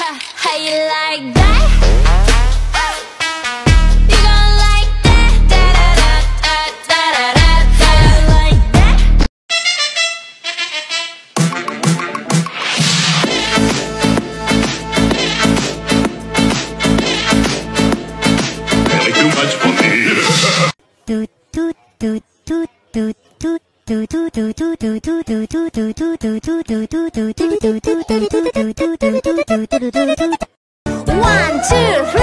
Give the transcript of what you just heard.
How you like that? You gon' like that? Da da One, two, three.